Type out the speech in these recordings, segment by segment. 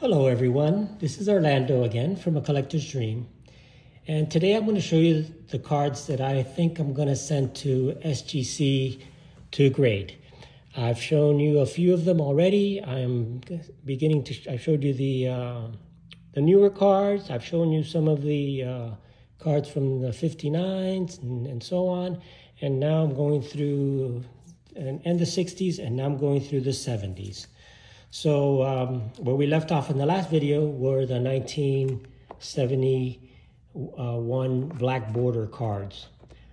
Hello everyone, this is Orlando again from A Collector's Dream. And today I'm going to show you the cards that I think I'm going to send to SGC to grade. I've shown you a few of them already. I'm beginning to, I showed you the, uh, the newer cards. I've shown you some of the uh, cards from the 59s and, and so on. And now I'm going through, and, and the 60s, and now I'm going through the 70s. So um, where we left off in the last video were the 1971 black border cards.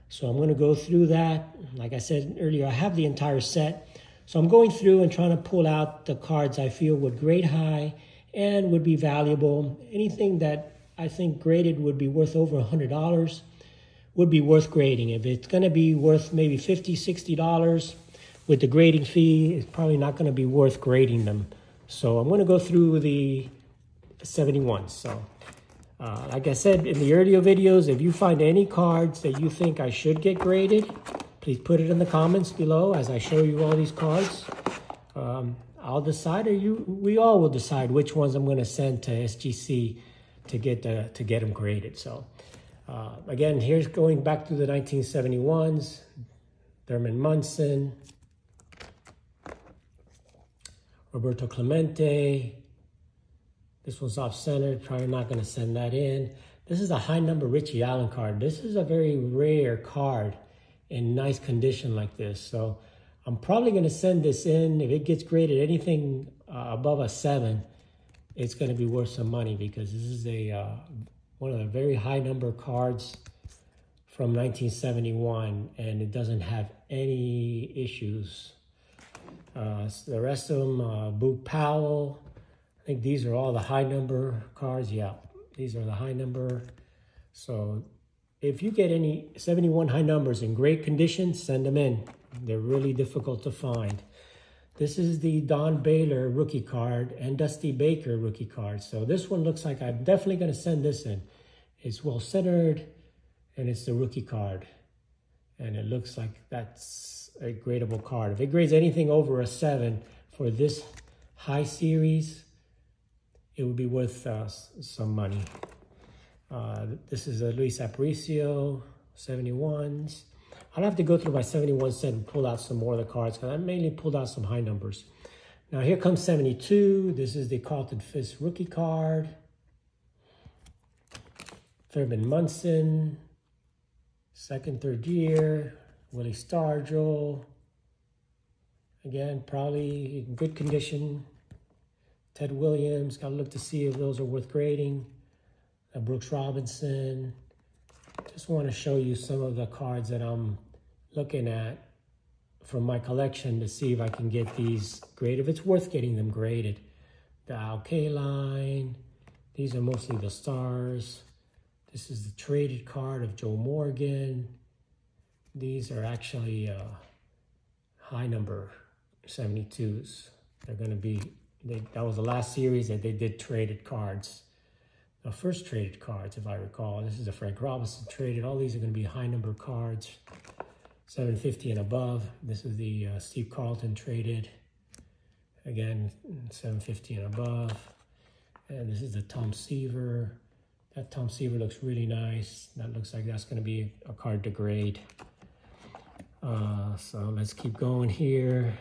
So I'm going to go through that. Like I said earlier, I have the entire set. So I'm going through and trying to pull out the cards I feel would grade high and would be valuable. Anything that I think graded would be worth over $100 would be worth grading. If it's going to be worth maybe $50, $60, with the grading fee, it's probably not going to be worth grading them. So I'm going to go through the 71s. So uh, like I said in the earlier videos, if you find any cards that you think I should get graded, please put it in the comments below as I show you all these cards. Um, I'll decide, or you, we all will decide which ones I'm going to send to SGC to get the, to get them graded. So uh, again, here's going back to the 1971s, Thurman Munson, Roberto Clemente. This one's off-centered, probably not going to send that in. This is a high number Richie Allen card. This is a very rare card in nice condition like this. So I'm probably going to send this in. If it gets graded anything uh, above a seven, it's going to be worth some money because this is a uh, one of the very high number cards from 1971 and it doesn't have any issues uh, the rest of them, uh, Boog Powell. I think these are all the high number cars. Yeah, these are the high number. So if you get any 71 high numbers in great condition, send them in. They're really difficult to find. This is the Don Baylor rookie card and Dusty Baker rookie card. So this one looks like I'm definitely going to send this in. It's well centered and it's the rookie card. And it looks like that's a gradable card. If it grades anything over a 7 for this high series, it would be worth uh, some money. Uh, this is a Luis Aparicio, 71s. I'll have to go through my 71 set and pull out some more of the cards because I mainly pulled out some high numbers. Now here comes 72. This is the Carlton Fisk rookie card. Thurman Munson, second, third year. Willie Stargell. Again, probably in good condition. Ted Williams, got to look to see if those are worth grading. Uh, Brooks Robinson. Just want to show you some of the cards that I'm looking at from my collection to see if I can get these graded, if it's worth getting them graded. The Al Kaline. These are mostly the stars. This is the traded card of Joe Morgan. These are actually uh, high number 72s. They're going to be, they, that was the last series that they did traded cards. The first traded cards, if I recall. This is a Frank Robinson traded. All these are going to be high number cards, 750 and above. This is the uh, Steve Carlton traded. Again, 750 and above. And this is the Tom Seaver. That Tom Seaver looks really nice. That looks like that's going to be a card to grade. Uh, so let's keep going here.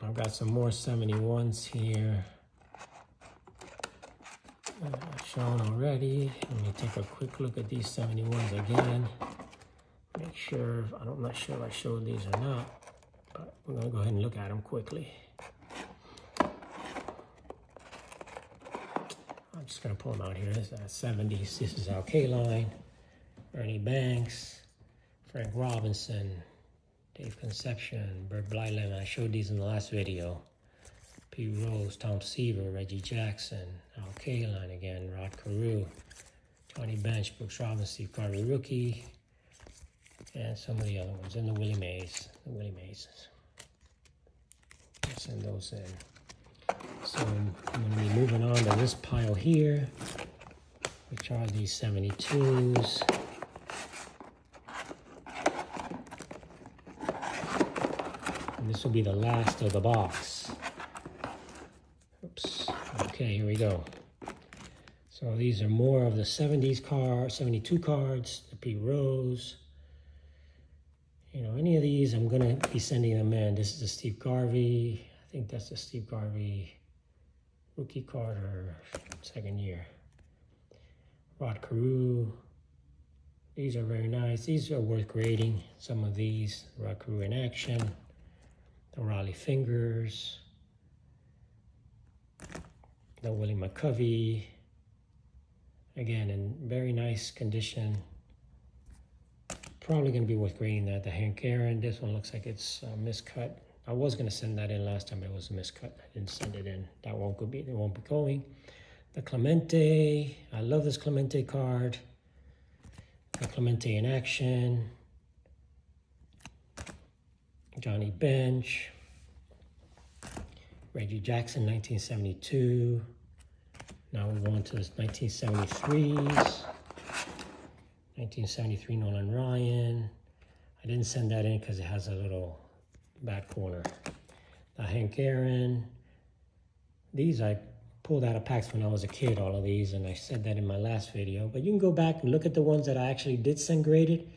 I've got some more 71s here. Uh, shown already. Let me take a quick look at these 71s again. Make sure, I'm not sure if I showed these or not, but we're gonna go ahead and look at them quickly. Just going to pull them out here. This is 70s. This is Al Kaline, Ernie Banks, Frank Robinson, Dave Concepcion, Bert Blyleven. I showed these in the last video. Pete Rose, Tom Seaver, Reggie Jackson, Al Kaline again, Rod Carew, Johnny Bench, Brooks Robinson, Steve Carter Rookie, and some of the other ones, and the Willie Mays, the Willie Mays. Send those in. So I'm going to be moving on to this pile here, which are these 72s. And this will be the last of the box. Oops. Okay, here we go. So these are more of the 70s cards, 72 cards, the Pete Rose. You know, any of these, I'm going to be sending them in. This is the Steve Garvey. I think that's the Steve Garvey rookie card or second year. Rod Carew. These are very nice. These are worth grading. Some of these, Rod Carew in action. The Rollie Fingers. The Willie McCovey. Again, in very nice condition. Probably going to be worth grading that. The Hank Aaron, this one looks like it's uh, miscut. I was going to send that in last time, but it was a miscut. I didn't send it in. That won't go be, it won't be going. The Clemente, I love this Clemente card. The Clemente in action. Johnny Bench. Reggie Jackson, 1972. Now we're going to the 1973s. 1973 Nolan Ryan. I didn't send that in because it has a little back corner. The Hank Aaron. These I pulled out of packs when I was a kid, all of these, and I said that in my last video. But you can go back and look at the ones that I actually did send graded.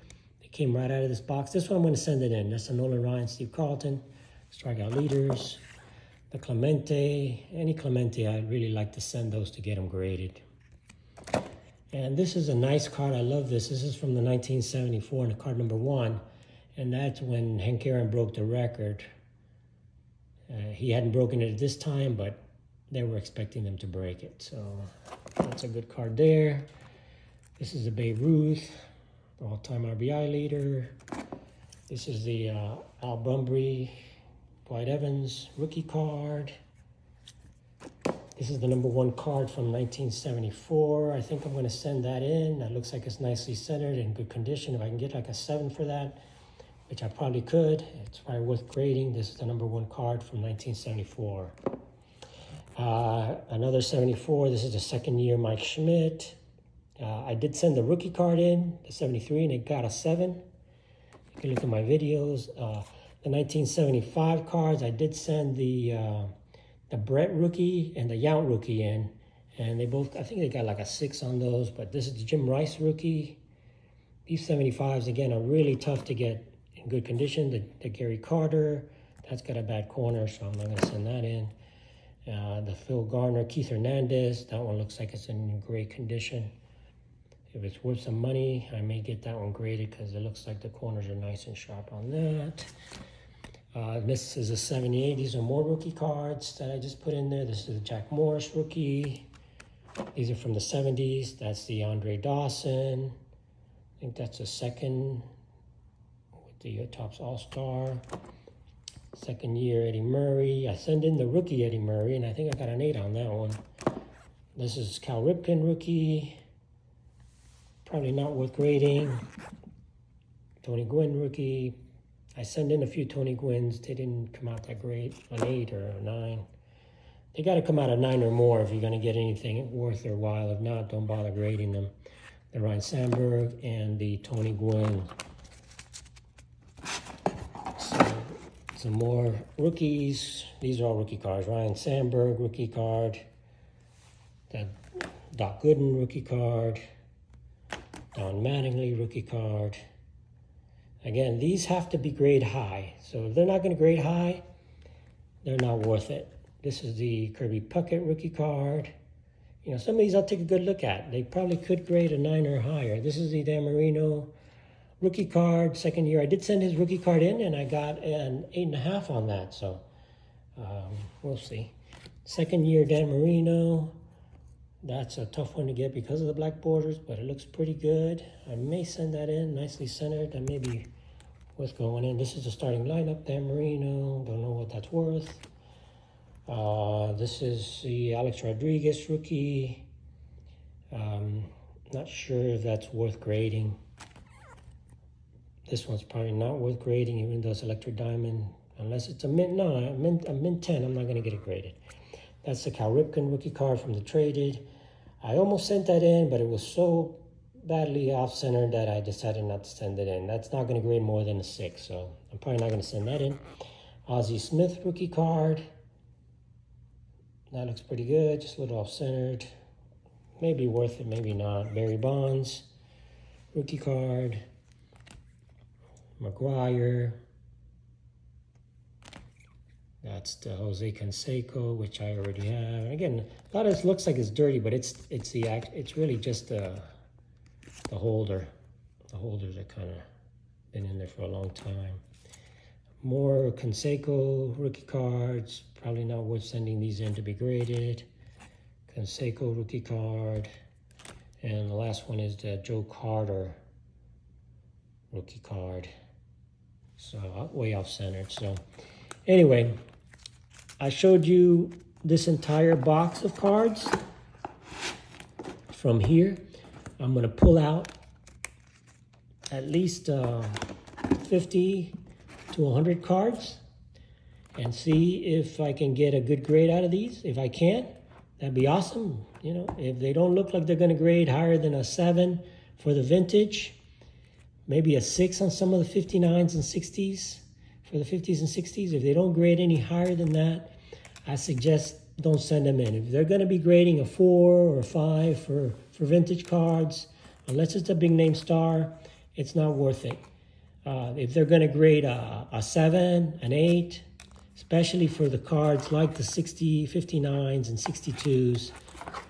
They came right out of this box. This one I'm going to send it in. That's the Nolan Ryan, Steve Carlton, Strikeout Leaders the Clemente, any Clemente, I'd really like to send those to get them graded. And this is a nice card. I love this. This is from the 1974 and the card number one. And that's when Hank Aaron broke the record. Uh, he hadn't broken it at this time, but they were expecting them to break it. So that's a good card there. This is a Babe Ruth, all-time RBI leader. This is the uh, Al Bumbry Dwight Evans rookie card. This is the number one card from 1974. I think I'm going to send that in. That looks like it's nicely centered in good condition. If I can get like a seven for that, which I probably could, it's probably worth grading. This is the number one card from 1974. Uh, another 74. This is the second year Mike Schmidt. Uh, I did send the rookie card in, the 73, and it got a seven. You can look at my videos. Uh, the 1975 cards. I did send the uh, the Brett rookie and the Yount rookie in, and they both, I think they got like a six on those, but this is the Jim Rice rookie. These 75s, again, are really tough to get in good condition. The, the Gary Carter, that's got a bad corner, so I'm not going to send that in. Uh, the Phil Garner, Keith Hernandez, that one looks like it's in great condition. If it's worth some money, I may get that one graded because it looks like the corners are nice and sharp on that. Uh, this is a 78. These are more rookie cards that I just put in there. This is the Jack Morris rookie. These are from the 70s. That's the Andre Dawson. I think that's a second the Topps All-Star. Second year Eddie Murray. I send in the rookie Eddie Murray, and I think I got an 8 on that one. This is Cal Ripken rookie. Probably not worth grading. Tony Gwynn rookie. I sent in a few Tony Gwynns. They didn't come out that great, an eight or a nine. They got to come out a nine or more if you're going to get anything worth their while. If not, don't bother grading them. The Ryne Sandberg and the Tony Gwynn. So, some more rookies. These are all rookie cards. Ryne Sandberg, rookie card. The Doc Gooden, rookie card. Don Mattingly, rookie card. Again, these have to be grade high. So if they're not going to grade high, they're not worth it. This is the Kirby Puckett rookie card. You know, some of these I'll take a good look at. They probably could grade a 9 or higher. This is the Dan Marino rookie card, second year. I did send his rookie card in, and I got an 8.5 on that. So um, we'll see. Second year Dan Marino. That's a tough one to get because of the black borders, but it looks pretty good. I may send that in, nicely centered. That may be what's going in. This is the starting lineup, Dan Marino. Don't know what that's worth. Uh, this is the Alex Rodriguez rookie. Um, not sure if that's worth grading. This one's probably not worth grading, even though it's electric diamond. Unless it's a mint, no, a mint, a mint 10, I'm not going to get it graded. That's the Cal Ripken rookie card from the traded. I almost sent that in, but it was so badly off center that I decided not to send it in. That's not going to grade more than a six, so I'm probably not going to send that in. Ozzie Smith rookie card. That looks pretty good, just a little off-centered. Maybe worth it, maybe not. Barry Bonds, rookie card. McGwire. That's the Jose Canseco, which I already have. Again, a lot of this looks like it's dirty, but it's it's the act. It's really just the the holder. The holders are kind of been in there for a long time. More Canseco rookie cards. Probably not worth sending these in to be graded. Canseco rookie card. And the last one is the Joe Carter rookie card. So uh, way off centered. So anyway, I showed you this entire box of cards from here. I'm going to pull out at least uh, 50 to 100 cards and see if I can get a good grade out of these. If I can, that'd be awesome. You know, if they don't look like they're going to grade higher than a 7 for the vintage, maybe a 6 on some of the 59s and 60s for the 50s and 60s. If they don't grade any higher than that, I suggest don't send them in. If they're going to be grading a four or a five for, for vintage cards, unless it's a big name star, it's not worth it. Uh, if they're going to grade a, a seven, an eight, especially for the cards like the 60, 59s and 62s,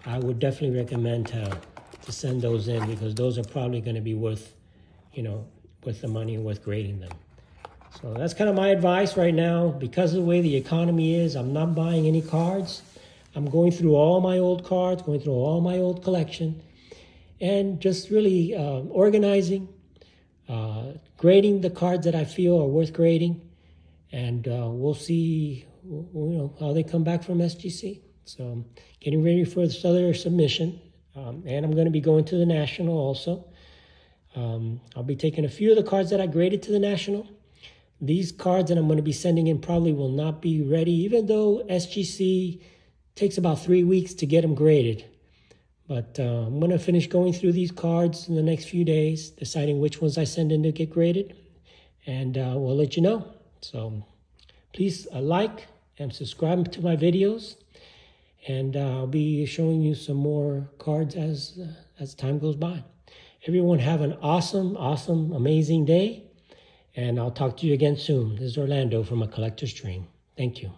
I would definitely recommend to, to send those in because those are probably going to be worth, you know, with the money worth grading them. So that's kind of my advice right now. Because of the way the economy is, I'm not buying any cards. I'm going through all my old cards, going through all my old collection, and just really uh, organizing, uh, grading the cards that I feel are worth grading, and uh, we'll see you know how they come back from SGC. So getting ready for this other submission, um, and I'm going to be going to the national also. Um, I'll be taking a few of the cards that I graded to the national these cards that I'm going to be sending in probably will not be ready, even though SGC takes about three weeks to get them graded. But uh, I'm going to finish going through these cards in the next few days, deciding which ones I send in to get graded, and uh, we'll let you know. So please uh, like and subscribe to my videos, and uh, I'll be showing you some more cards as uh, as time goes by. Everyone have an awesome, awesome, amazing day and I'll talk to you again soon. This is Orlando from A Collector's Dream. Thank you.